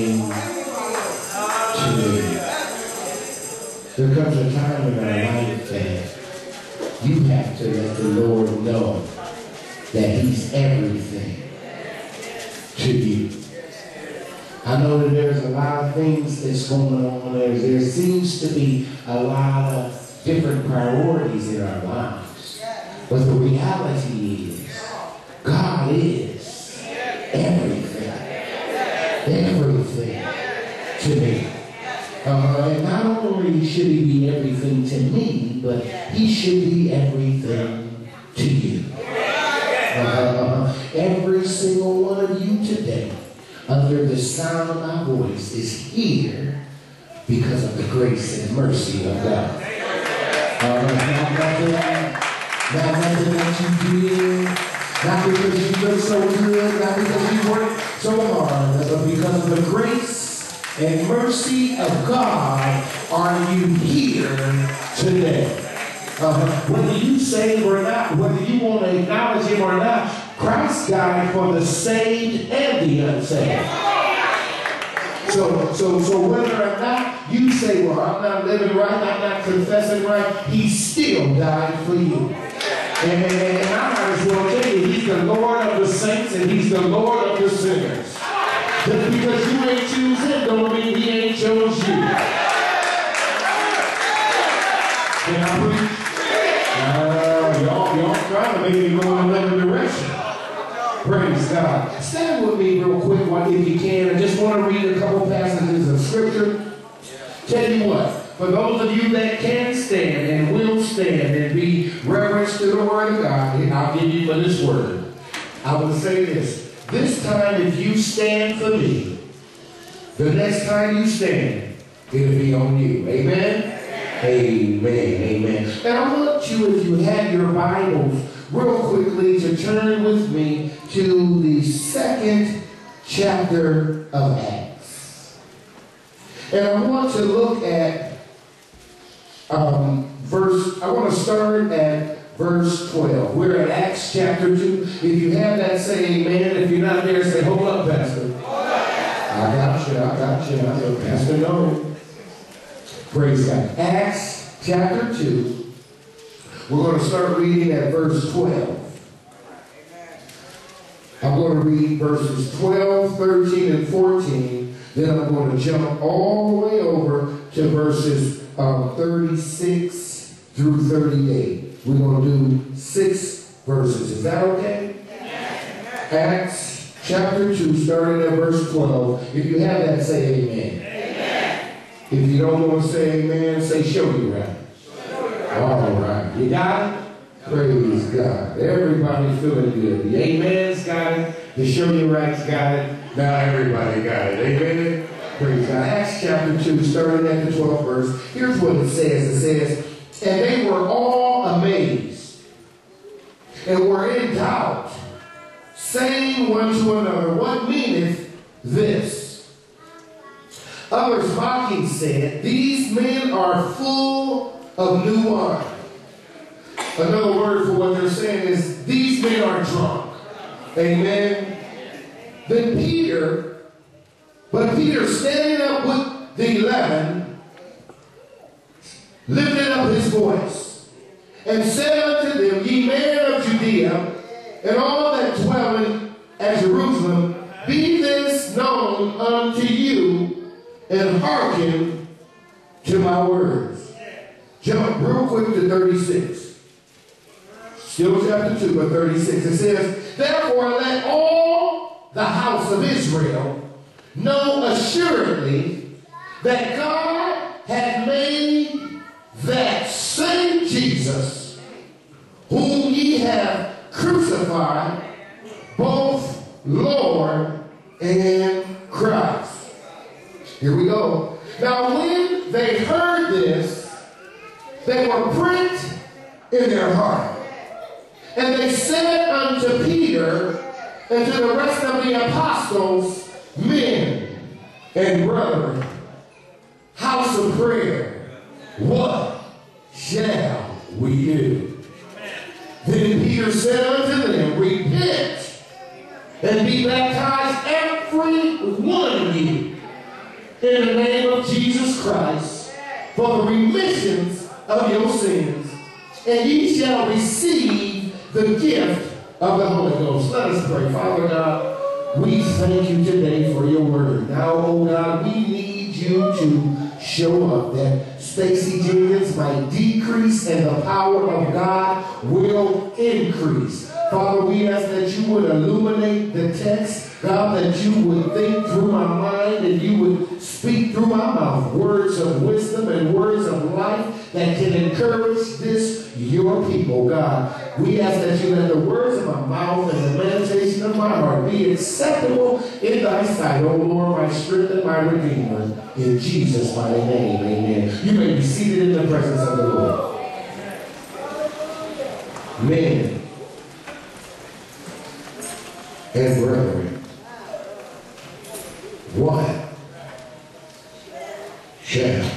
To me. There comes a time in our life that you have to let the Lord know that He's everything to you. I know that there's a lot of things that's going on. There, there seems to be a lot of different priorities in our lives. But the reality is, God is. Everything to me. Uh, and not should be everything to me, but he should be everything to you. Uh, every single one of you today, under the sound of my voice, is here because of the grace and mercy of God. Uh, not nothing, not nothing that you did, not because you look so good, not because you worked so hard, but because of the grace and mercy of God are you here today. Uh, whether you save or not, whether you want to acknowledge him or not, Christ died for the saved and the unsaved. So, so, so whether or not you say, well, I'm not living right, I'm not confessing right, he still died for you. And, and, and I might as well tell you, he's the Lord of the saints and he's the Lord of another direction. Praise God. Stand with me real quick if you can. I just want to read a couple passages of scripture. Tell you what, for those of you that can stand and will stand and be reverence to the word of God, I'll give you for this word. I will say this. This time, if you stand for me, the next time you stand, it'll be on you. Amen? Amen. Amen. And I want you, if you have your Bibles, real quickly to turn with me to the second chapter of Acts. And I want to look at um, verse, I want to start at verse 12. We're at Acts chapter 2. If you have that, say amen. If you're not there, say, hold up, Pastor. I got you, I got you. I know, Pastor, no. Praise God. Acts chapter 2. We're going to start reading at verse 12. I'm going to read verses 12, 13, and 14. Then I'm going to jump all the way over to verses um, 36 through 38. We're going to do six verses. Is that okay? Acts chapter 2, starting at verse 12. If you have that, say amen. amen. If you don't want to say amen, say show you right. All right. You got it? Praise God. Everybody's feeling good. The amens got it. The you right's got it. Now everybody got it. Amen? Praise God. Acts chapter 2, starting at the 12th verse. Here's what it says. It says, And they were all amazed and were in doubt, saying one to another, What meaneth this? Others mocking said, These men are full of new wine. Another word for what they're saying is, These men are drunk. Amen. Then Peter, but Peter standing up with the eleven, lifted up his voice and said unto them, Ye men of Judea, and all that dwell at Jerusalem, be this known unto you, and hearken to my words. Jump real quick to 36. Still chapter 2, but 36. It says, Therefore let all the house of Israel know assuredly that God had made that same Jesus whom ye have crucified, both Lord and Christ. Here we go. Now when they heard this, they were pricked in their heart. And they said unto Peter and to the rest of the apostles, Men and brethren, house of prayer, what shall we do? Then Peter said unto them, Repent and be baptized every one of you in the name of Jesus Christ for the remissions of your sins, and ye shall receive the gift of the Holy Ghost. Let us pray. Father God, we thank you today for your word. Now, oh God, we need you to show up that Stacey Jenkins might decrease and the power of God will increase. Father, we ask that you would illuminate the text, God, that you would think through my mind and you would speak through my mouth words of wisdom and words of life that can encourage this, your people, God. We ask that you let the words of my mouth and the meditation of my heart be acceptable in thy sight, O Lord, my strength and my redeemer. In Jesus' mighty name, amen. You may be seated in the presence of the Lord. Men and brethren, what shall